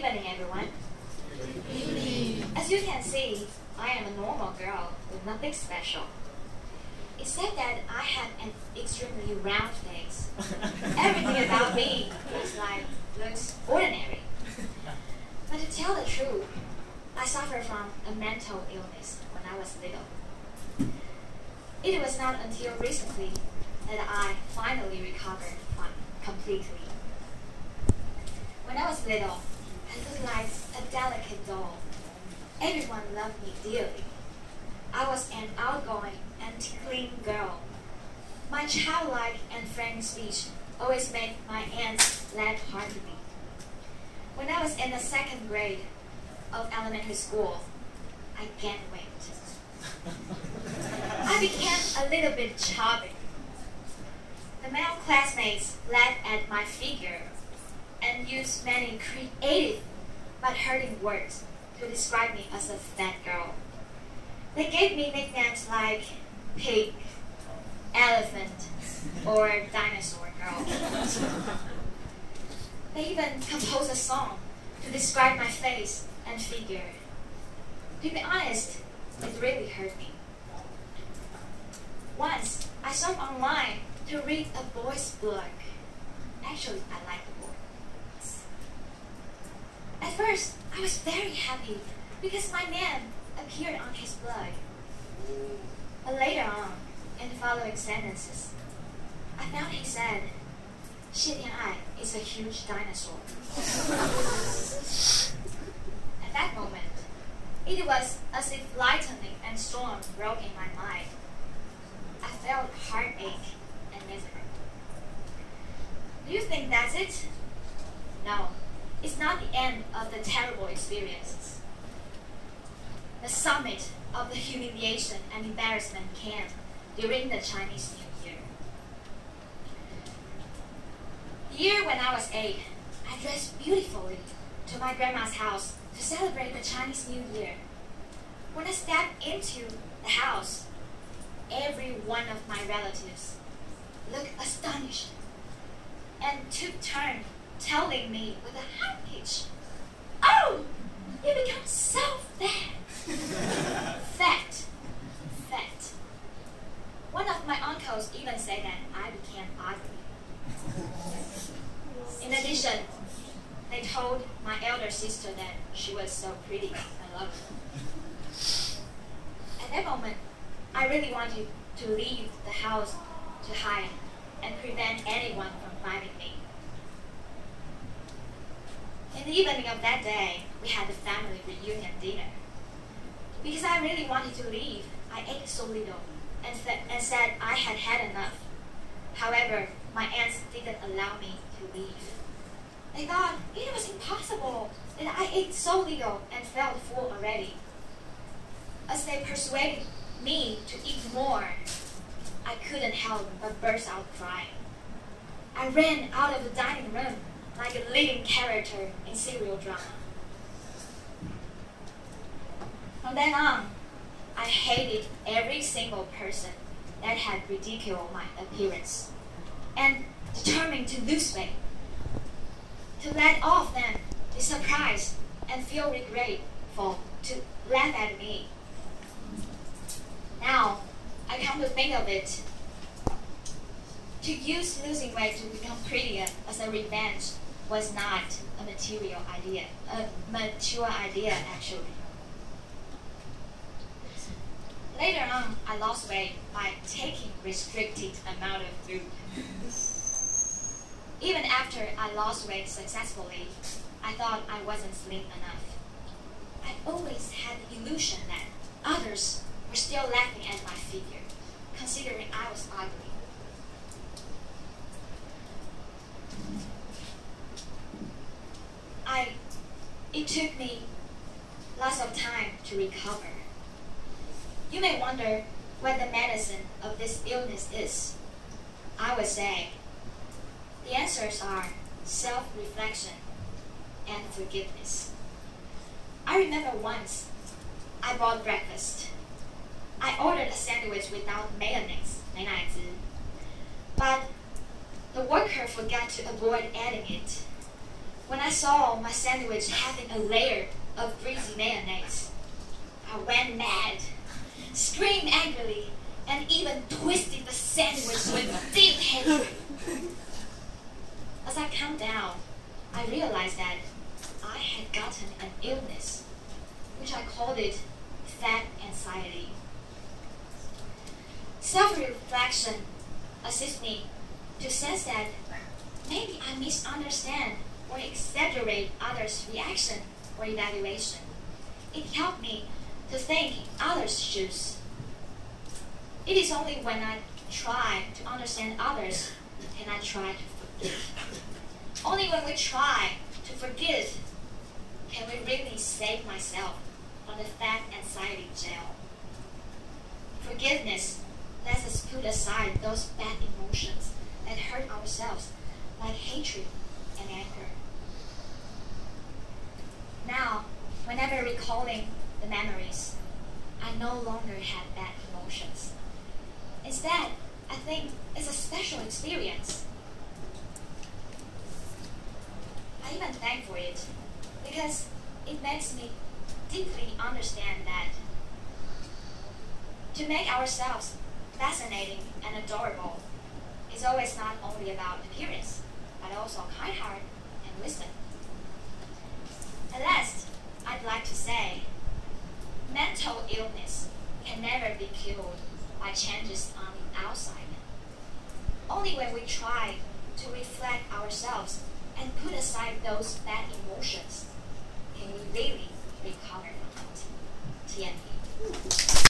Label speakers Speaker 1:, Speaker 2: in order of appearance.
Speaker 1: evening, everyone. As you can see, I am a normal girl with nothing special. Except that I have an extremely round face. Everything about me looks like looks ordinary. But to tell the truth, I suffered from a mental illness when I was little. It was not until recently that I finally recovered completely. When I was little, I looked like a delicate doll. Everyone loved me dearly. I was an outgoing and clean girl. My childlike and frank speech always made my aunts laugh heartily. When I was in the second grade of elementary school, I gained weight. I became a little bit chubby. The male classmates laughed at my figure and used many creative but hurting words to describe me as a fat girl. They gave me nicknames like pig, elephant, or dinosaur girl. they even composed a song to describe my face and figure. To be honest, it really hurt me. Once, I saw online to read a boy's book. Actually, I like the book. First, I was very happy because my name appeared on his blog. But later on, in the following sentences, I found he said, Ai is a huge dinosaur. At that moment, it was as if lightning and storm broke in my mind. I felt heartache and misery. Do you think that's it? No, it's not the end of the terrible experiences. The summit of the humiliation and embarrassment came during the Chinese New Year. The year when I was eight, I dressed beautifully to my grandma's house to celebrate the Chinese New Year. When I stepped into the house, every one of my relatives looked astonished and took turn telling me with a high pitch, Oh, you become so fat. fat. Fat. One of my uncles even said that I became ugly. In addition, they told my elder sister that she was so pretty and lovely. At that moment, I really wanted to leave the house to hide and prevent anyone from finding me. In the evening of that day, we had a family reunion dinner. Because I really wanted to leave, I ate so little and, and said I had had enough. However, my aunts didn't allow me to leave. They thought it was impossible that I ate so little and felt full already. As they persuaded me to eat more, I couldn't help but burst out crying. I ran out of the dining room like a leading character in serial drama. From then on, I hated every single person that had ridiculed my appearance and determined to lose weight. To let all of them be surprised and feel regretful to laugh at me. Now, I come to think of it, to use losing weight to become prettier as a revenge was not a material idea, a mature idea actually. Later on, I lost weight by taking restricted amount of food. Even after I lost weight successfully, I thought I wasn't slim enough. I always had the illusion that others were still laughing at my figure, considering I was ugly. I, it took me lots of time to recover. You may wonder what the medicine of this illness is. I would say the answers are self-reflection and forgiveness. I remember once I bought breakfast. I ordered a sandwich without mayonnaise, 美乃滋, but the worker forgot to avoid adding it. When I saw my sandwich having a layer of greasy mayonnaise, I went mad, screamed angrily, and even twisted the sandwich with deep hatred. As I calmed down, I realized that I had gotten an illness, which I called it fat anxiety. Self-reflection assists me to sense that maybe I misunderstand or exaggerate others' reaction or evaluation. It helped me to think in others' shoes. It is only when I try to understand others can I try to forgive. Only when we try to forgive can we really save myself from the fat anxiety jail. Forgiveness lets us put aside those bad emotions that hurt ourselves, like hatred and anger. Now, whenever recalling the memories, I no longer have bad emotions. Instead, I think it's a special experience. I even thank for it because it makes me deeply understand that to make ourselves fascinating and adorable is always not only about appearance, but also kind heart and wisdom. At last, I'd like to say, mental illness can never be cured by changes on the outside. Only when we try to reflect ourselves and put aside those bad emotions can we really recover from it. TNP.